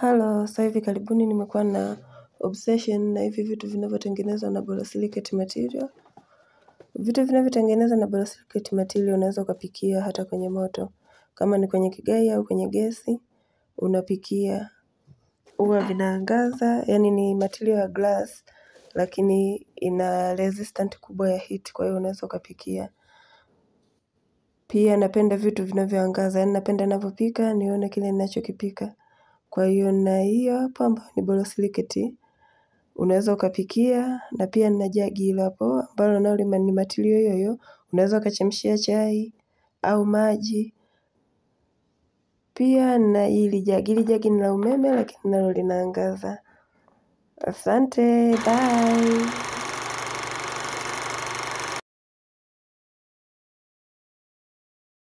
Halo, sasa hivi karibuni nimekuwa na obsession na hivi vitu vinavyotengenezwa na borosilicate material. Vitu vinavyotengenezwa na borosilicate material unaweza ukapikia hata kwenye moto. Kama ni kwenye kigai au kwenye gesi, unapikia. Huwa vinaangaza, yaani ni material ya glass, lakini ina resistant kubwa ya heat kwa hiyo unaweza ukapikia. Pia napenda vitu vinavyoangaza, yaani napenda ninavyopika, nione kile ninachokipika. Kwa hiyo na hiyo hapo ambayo ni borosiliketi unaweza ukapikia na pia nina jagi hilo hapo ambalo nalo ni matilio hiyo hiyo unaweza ukachemshia chai au maji pia na hili jagi hili jagi ni la umeme lakini nalo linaangaza asante bye.